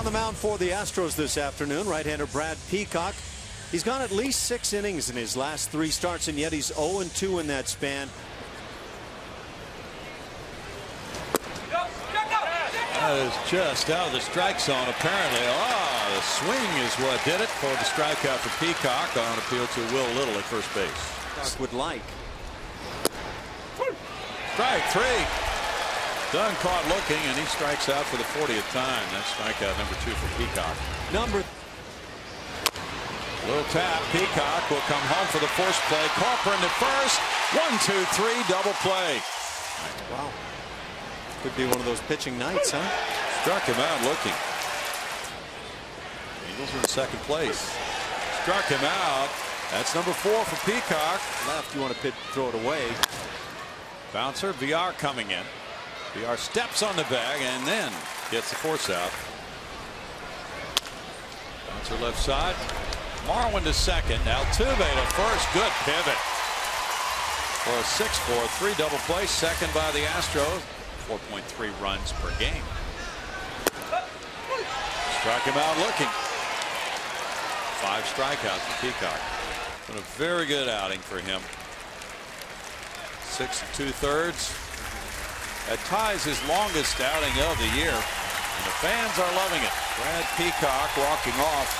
On the mound for the Astros this afternoon, right-hander Brad Peacock. He's gone at least six innings in his last three starts, and yet he's 0-2 in that span. That is just out of the strike zone, apparently. Ah, the swing is what did it for the strikeout for Peacock on appeal to Will Little at first base. Would like. Strike three. Dunn caught looking, and he strikes out for the 40th time. That's strikeout number two for Peacock. Number. Little tap. Peacock will come home for the first play. Corporan to first. One, two, three. Double play. Wow. Could be one of those pitching nights, huh? Struck him out looking. Eagles are in second place. Struck him out. That's number four for Peacock. Left, you want to pit, throw it away. Bouncer, Villar coming in. Villar steps on the bag and then gets the force out. Bouncer left side. Marwin to second. Altuve to first. Good pivot. For a 6-4, 3 double play. Second by the Astros. 4.3 runs per game. Struck him out looking. Five strikeouts for Peacock. Been a very good outing for him. Six and two thirds. That ties his longest outing of the year. And the fans are loving it. Brad Peacock walking off